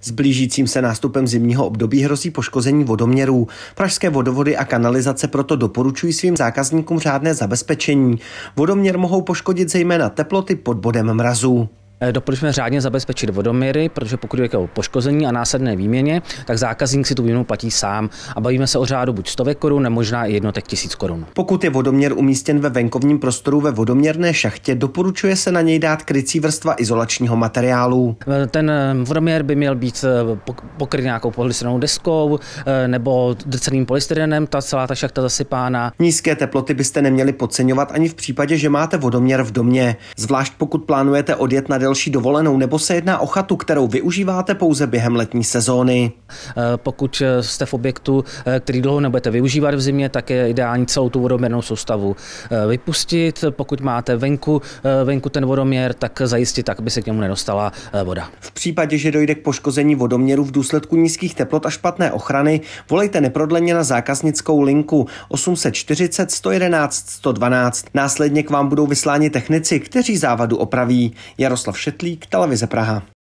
S blížícím se nástupem zimního období hrozí poškození vodoměrů. Pražské vodovody a kanalizace proto doporučují svým zákazníkům řádné zabezpečení. Vodoměr mohou poškodit zejména teploty pod bodem mrazu. Eh, doporučujeme řádně zabezpečit vodoměry, protože pokud je o poškození a následné výměně, tak zákazník si tu výměnu platí sám a bavíme se o řádu buď stovek korun, nebo možná i jednotek tisíc korun. Pokud je vodoměr umístěn ve venkovním prostoru ve vodoměrné šachtě, doporučuje se na něj dát krycí vrstva izolačního materiálu. Eh, ten eh, vodoměr by měl být pokryt nějakou polystyrenovou deskou nebo drceným polystyrenem, ta celá ta šachta zasypána. Nízké teploty byste neměli podceňovat ani v případě, že máte vodoměr v domě, zvlášť pokud plánujete odjet na delší dovolenou nebo se jedná o chatu, kterou využíváte pouze během letní sezóny? Eh, pokud eh, jste v objektu, eh, který dlouho nebudete využívat v zimě, tak je ideální celou tu vodoměrnou soustavu vypustit. Pokud máte venku, venku ten vodoměr, tak zajistit tak, aby se k němu nedostala voda. V případě, že dojde k poškození vodoměru v důsledku nízkých teplot a špatné ochrany, volejte neprodleně na zákaznickou linku 840 111 112. Následně k vám budou vysláni technici, kteří závadu opraví. Jaroslav Šetlík, Televize Praha.